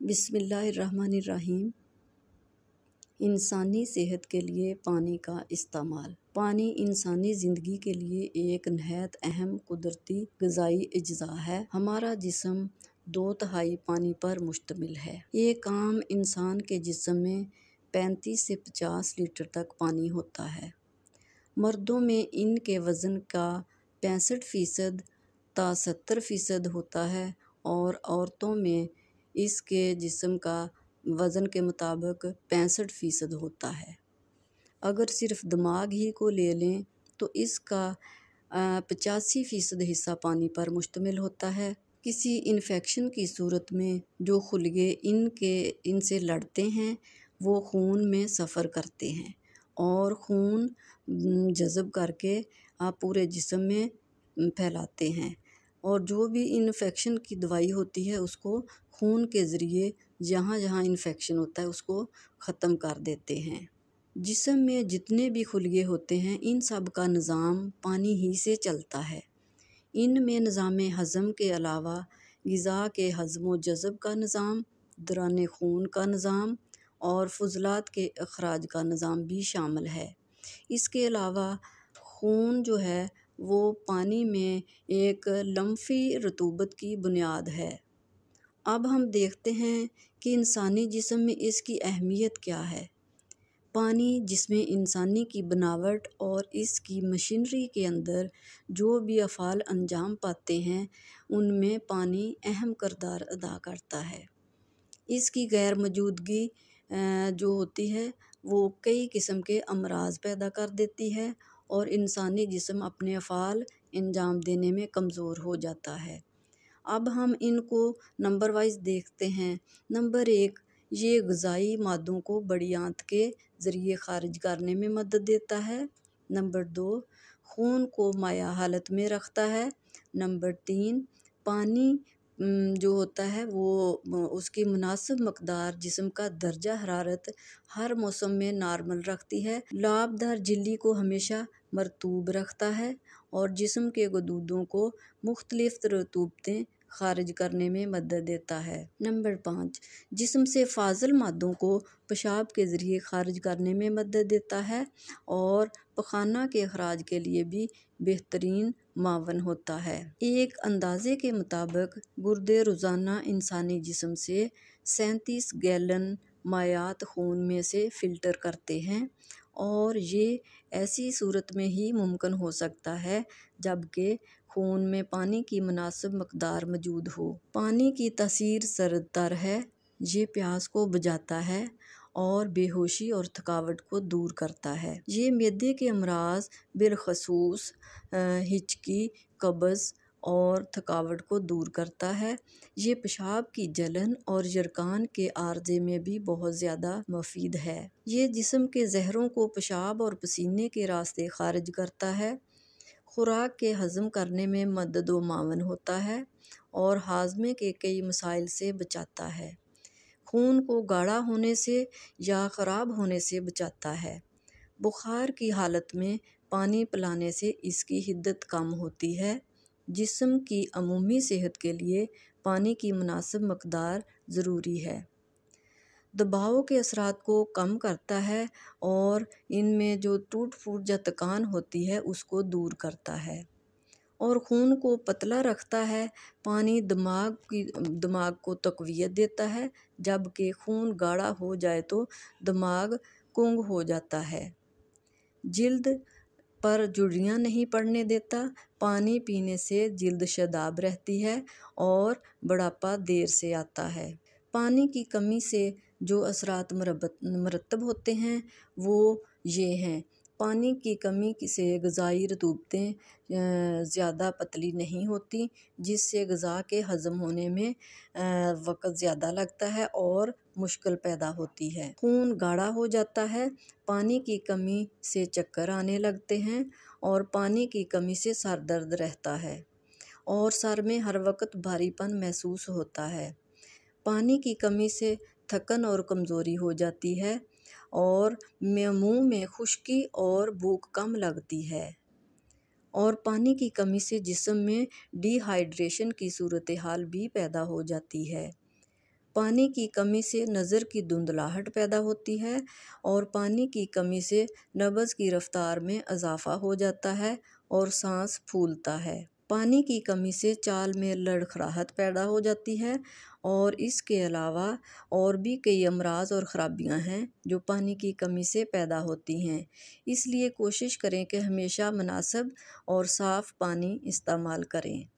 बिस्मिल्लाहिर्रहमानिर्रहीम। इंसानी सेहत के लिए पानी का इस्तेमाल। पानी इंसानी ज़िंदगी के लिए एक नहायत अहम कुदरती गज़ाई अज्जा है। हमारा जिसम दो तहाई पानी पर मुश्तमिल है। ये काम इंसान के जिसम में पैंतीस से पचास लीटर तक पानी होता है। मर्दों में इनके वज़न का पैंसठ फ़ीसद ता सत्तर फ़ीसद होता है और औरतों में इसके जिस्म का वज़न के मुताबिक पैंसठ फ़ीसद होता है। अगर सिर्फ़ दिमाग ही को ले लें तो इसका पचासी फ़ीसद हिस्सा पानी पर मुश्तमिल होता है। किसी इन्फेक्शन की सूरत में जो खुलगे इनके, इनसे लड़ते हैं, वो खून में सफ़र करते हैं और खून जज़ब करके आप पूरे जिसम में फैलाते हैं। और जो भी इन्फेक्शन की दवाई होती है, उसको खून के ज़रिए जहाँ जहाँ इन्फेक्शन होता है, उसको ख़त्म कर देते हैं। जिसम में जितने भी खुलिए होते हैं, इन सब का निज़ाम पानी ही से चलता है। इन में निज़ाम हज़म के अलावा गज़ा के हज़म जज़ब का निज़ाम, दौरान खून का निज़ाम और फजलात के अखराज का निज़ाम भी शामिल है। इसके अलावा खून जो है वो पानी में एक लम्फी रतूबत की बुनियाद है। अब हम देखते हैं कि इंसानी जिसम में इसकी अहमियत क्या है। पानी जिसमें इंसानी की बनावट और इसकी मशीनरी के अंदर जो भी अफ़ाल अंजाम पाते हैं, उनमें पानी अहम करदार अदा करता है। इसकी गैर मौजूदगी जो होती है, वो कई किस्म के अमराज पैदा कर देती है और इंसानी जिसम अपने अफ़ाल अंजाम देने में कमज़ोर हो जाता है। अब हम इनको नंबर वाइज देखते हैं। नंबर एक, ये गज़ाई मादों को बड़ी आंत के ज़रिए ख़ारिज करने में मदद देता है। नंबर दो, खून को माया हालत में रखता है। नंबर तीन, पानी जो होता है वो उसकी मुनासिब मकदार जिसम का दर्जा हरारत हर मौसम में नॉर्मल रखती है। लाभदार झिल्ली को हमेशा मरतूब रखता है और जिसम के गदूदों को मुख्तलिफ़ रतूबतें खारिज करने में मदद देता है। नंबर पाँच, जिसम से फाजल मादों को पेशाब के ज़रिए खारिज करने में मदद देता है और पखाना के अखराज के लिए भी बेहतरीन मावन होता है। एक अंदाजे के मुताबिक, गुर्दे रोज़ाना इंसानी जिसम से सैंतीस गैलन मायात खून में से फ़िल्टर करते हैं और ये ऐसी सूरत में ही मुमकिन हो सकता है, जबकि खून में पानी की मुनासिब मकदार मौजूद हो। पानी की तसीर सरदतर है, ये प्यास को बुझाता है और बेहोशी और थकावट को दूर करता है। ये मैदे के अमराज बिलखसूस हिचकी, कब्ज़ और थकावट को दूर करता है। ये पेशाब की जलन और जरकान के आर्जे में भी बहुत ज़्यादा मफीद है। ये जिसम के जहरों को पेशाब और पसीने के रास्ते खारिज करता है। खुराक के हज़म करने में मदद व मावन होता है और हाजमे के कई मसाइल से बचाता है। खून को गाढ़ा होने से या ख़राब होने से बचाता है। बुखार की हालत में पानी पिलाने से इसकी हिद्दत कम होती है। जिसम की अमूमी सेहत के लिए पानी की मुनासिब मकदार ज़रूरी है। दबाव के असरात को कम करता है और इनमें जो टूट फूट या थकान होती है, उसको दूर करता है। और खून को पतला रखता है। पानी दिमाग की, दिमाग को तकवीत देता है। जबकि खून गाढ़ा हो जाए तो दिमाग कुंग हो जाता है। जिल्द पर जुड़ियाँ नहीं पड़ने देता। पानी पीने से जिल्द शदाब रहती है और बुढ़ापा देर से आता है। पानी की कमी से जो असरात मरतब होते हैं, वो ये हैं। पानी की कमी से गज़ाई रतूबतें ज़्यादा पतली नहीं होती, जिससे गज़ा के हज़म होने में वक़्त ज़्यादा लगता है और मुश्किल पैदा होती है। खून गाढ़ा हो जाता है, पानी की कमी से चक्कर आने लगते हैं और पानी की कमी से सर दर्द रहता है और सर में हर वक्त भारीपन महसूस होता है। पानी की कमी से थकन और कमज़ोरी हो जाती है और मुँह में खुश्की और भूख कम लगती है। और पानी की कमी से जिसम में डिहाइड्रेशन की सूरत हाल भी पैदा हो जाती है। पानी की कमी से नज़र की धुंधलाहट पैदा होती है और पानी की कमी से नब्ज़ की रफ्तार में इजाफा हो जाता है और सांस फूलता है। पानी की कमी से चाल में लड़खड़ाहट पैदा हो जाती है और इसके अलावा और भी कई अमराज और ख़राबियाँ हैं जो पानी की कमी से पैदा होती हैं। इसलिए कोशिश करें कि हमेशा मुनासब और साफ़ पानी इस्तेमाल करें।